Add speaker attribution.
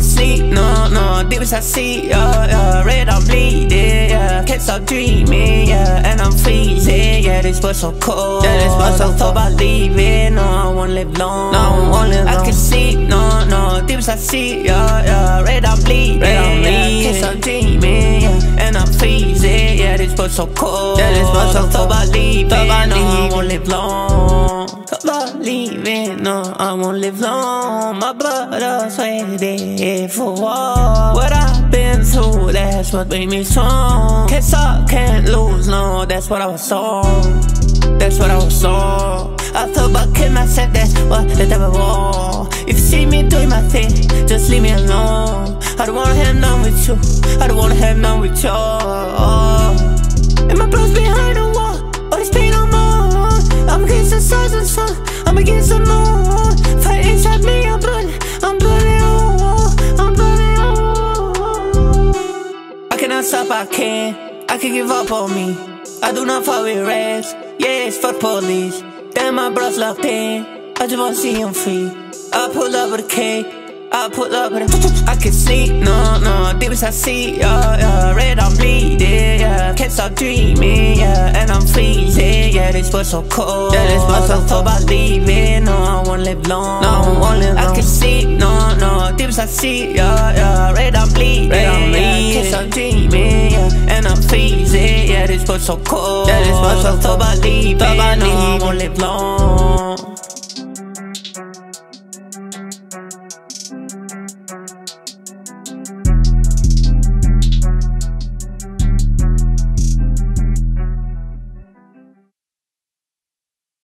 Speaker 1: deep as I see, yeah, yeah. Red, I'm bleeding, yeah. Can't stop dreaming, yeah. And I'm freezing, yeah. This was so cold. Yeah, this was so thought about leaving. No, I won't live long. No, I won't live long. I can see, no, no. Deep as I see, yeah, yeah. Red, I'm bleeding, Red, I'm bleeding. Yeah. Can't stop dreaming, yeah. And I'm freezing, yeah. This was so cold. Yeah, this was so cold. Thought about leaving. Live long. About leaving, no, I won't live long. My blood, I sweated for war. What I've been through, that's what made me strong. Can't stop, can't lose, no, that's what I was on. That's what I was on. I thought about killing myself, that's what the devil want. If you see me doing my thing, just leave me alone. I don't wanna have none with you. I don't wanna have none with you. And stop, I can't. I can give up on me. I do not fuck with rats. Yes, fuck police. Damn, my bro's locked in. I just wanna see him free. I pull up with a cake. I pull up with a. I can sleep, no, no. Deep as I see, yeah, yeah. Red, I'm bleeding, Can't stop dreaming, yeah. And I'm freezing, yeah. This was so cold. Yeah, this was so cold. about leaving, no, I won't live long. No, I won't live long. I can see, no, no. Deep as I see, yeah, yeah. Red, I'm bleeding, Red, I'm bleeding. Yeah. Can't stop dreaming, yeah. And I'm freezing, yeah. This was so cold. Yeah, this was so cold. about leaving, no, I won't live long.